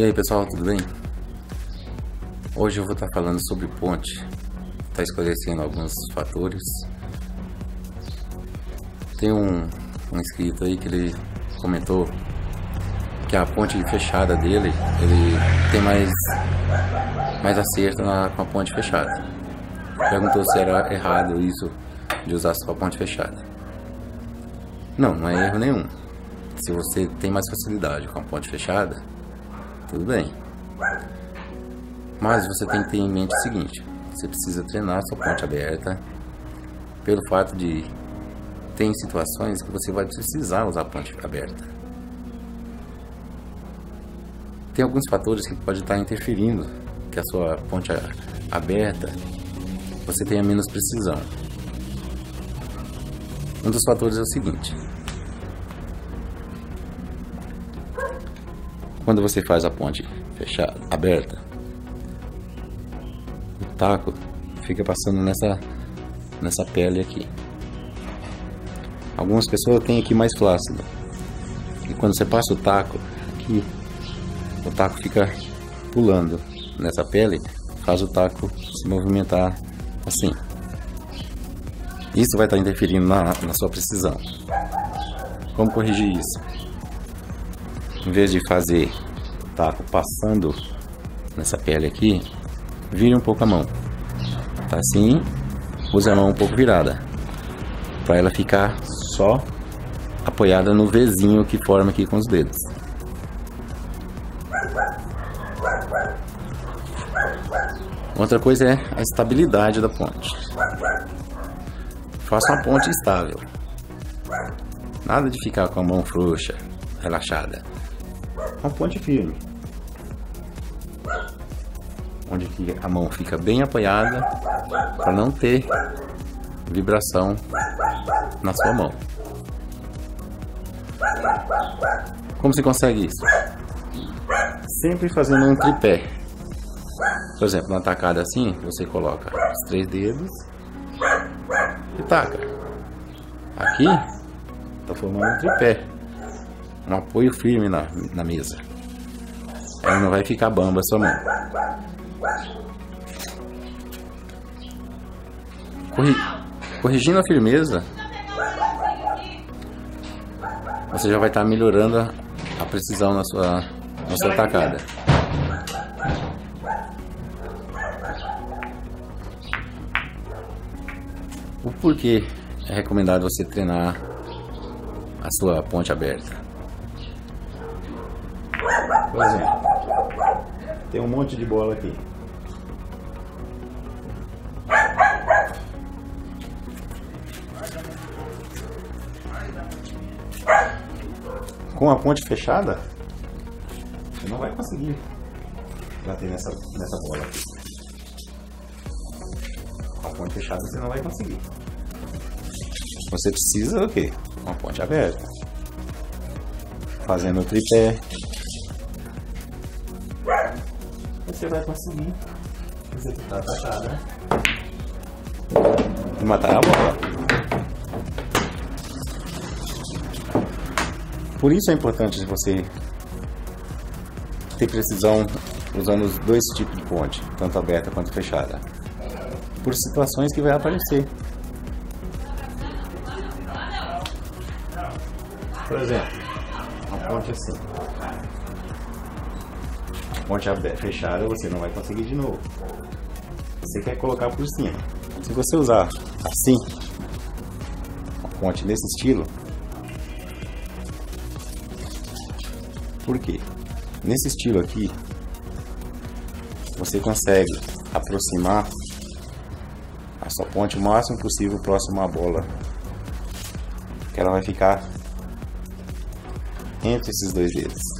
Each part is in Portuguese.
E aí pessoal, tudo bem? Hoje eu vou estar falando sobre ponte, está esclarecendo alguns fatores. Tem um, um inscrito aí que ele comentou que a ponte fechada dele, ele tem mais, mais acerto na, com a ponte fechada. Perguntou se era errado isso de usar só a ponte fechada. Não, não é erro nenhum. Se você tem mais facilidade com a ponte fechada, tudo bem. Mas você tem que ter em mente o seguinte: você precisa treinar sua ponte aberta, pelo fato de tem situações que você vai precisar usar a ponte aberta. Tem alguns fatores que podem estar interferindo que a sua ponte aberta você tenha menos precisão. Um dos fatores é o seguinte: Quando você faz a ponte fechada, aberta, o taco fica passando nessa, nessa pele aqui. Algumas pessoas têm aqui mais flácido. E quando você passa o taco aqui, o taco fica pulando nessa pele, faz o taco se movimentar assim. Isso vai estar interferindo na, na sua precisão. Como corrigir isso? Em vez de fazer taco passando nessa pele aqui, vire um pouco a mão. Tá assim, use a mão um pouco virada. Para ela ficar só apoiada no Vzinho que forma aqui com os dedos. Outra coisa é a estabilidade da ponte. Faça uma ponte estável. Nada de ficar com a mão frouxa, relaxada uma ponte firme. Onde a mão fica bem apoiada para não ter vibração na sua mão. Como se consegue isso? Sempre fazendo um tripé. Por exemplo, na tacada assim, você coloca os três dedos e taca. Aqui, está formando um tripé um apoio firme na, na mesa. Ela não vai ficar bamba a sua mão. Corri corrigindo a firmeza, você já vai estar melhorando a, a precisão na sua, na sua tacada. O porquê é recomendado você treinar a sua ponte aberta? Por exemplo, tem um monte de bola aqui. Com a ponte fechada, você não vai conseguir bater nessa, nessa bola aqui. Com a ponte fechada você não vai conseguir. Você precisa o quê? Uma ponte aberta. Fazendo o tripé, você vai conseguir executar a tacada e matar a bola. Por isso é importante você ter precisão usando os dois tipos de ponte, tanto aberta quanto fechada. Por situações que vai aparecer. Por exemplo, uma ponte assim ponte fechada, você não vai conseguir de novo. Você quer colocar por cima. Se você usar assim, a ponte nesse estilo, por quê? Nesse estilo aqui, você consegue aproximar a sua ponte o máximo possível próximo à bola. Que ela vai ficar entre esses dois dedos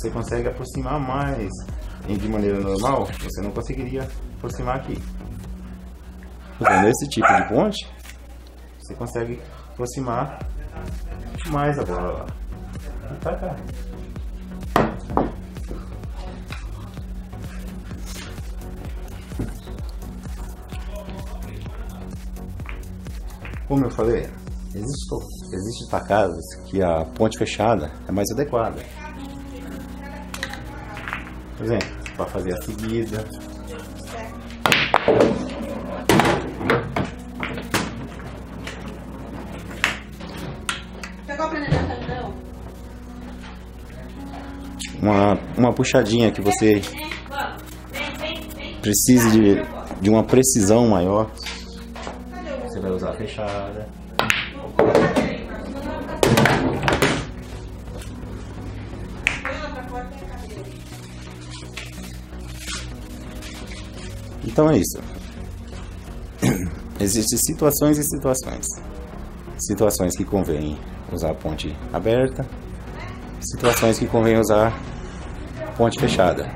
você consegue aproximar mais de maneira normal, você não conseguiria aproximar aqui. Usando esse tipo de ponte, você consegue aproximar mais a bola lá. E. Como eu falei, existem existe tacadas que a ponte fechada é mais adequada. Por exemplo, para fazer a seguida. Uma, uma puxadinha que você precise de, de uma precisão maior. Você vai usar a fechada. Então é isso. Existem situações e situações. Situações que convém usar a ponte aberta, situações que convém usar ponte fechada.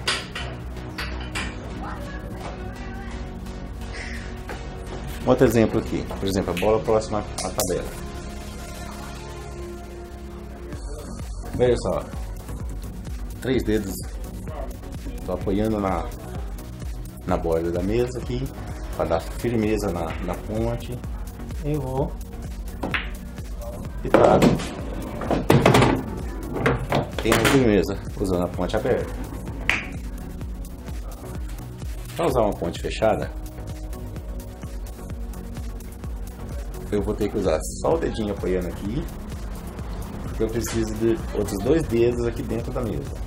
Outro exemplo aqui, por exemplo, a bola próxima à tabela. Veja só, três dedos, estou apoiando na, na borda da mesa aqui, para dar firmeza na, na ponte. E vou pitar. Tenho firmeza usando a ponte aberta. Para usar uma ponte fechada, eu vou ter que usar só o dedinho apoiando aqui, porque eu preciso de outros dois dedos aqui dentro da mesa.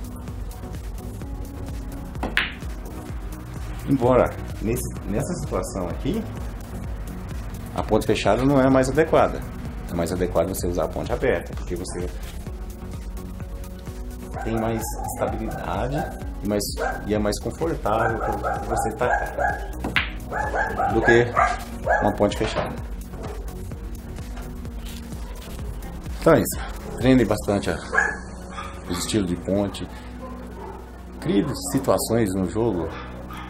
Embora nesse, nessa situação aqui, a ponte fechada não é mais adequada. É mais adequado você usar a ponte aberta, porque você tem mais estabilidade e, mais, e é mais confortável para você estar do que uma ponte fechada. Então é isso. Treine bastante o estilo de ponte. Crie situações no jogo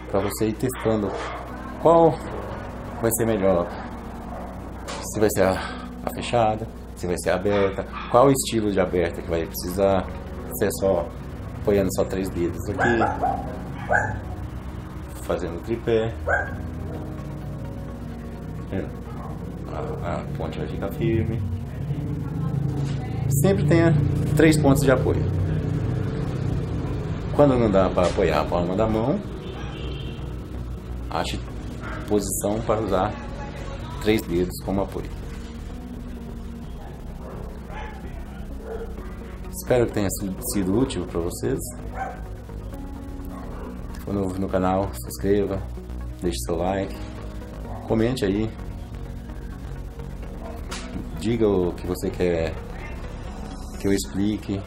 para você ir testando qual vai ser melhor. Se vai ser a, a, fechada, se vai ser aberta, qual estilo de aberta que vai precisar. Se é só apoiando só três dedos aqui, fazendo tripé. A, a ponte vai ficar firme. Sempre tenha três pontos de apoio. Quando não dá para apoiar a palma da mão, ache posição para usar três dedos como apoio. Espero que tenha sido útil para vocês. Se for novo no canal, se inscreva, deixe seu like, comente aí, diga o que você quer que eu explique.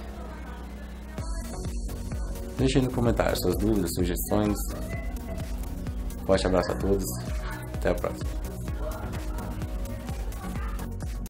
Deixe aí no comentário suas dúvidas, sugestões. Forte abraço a todos. Até a próxima.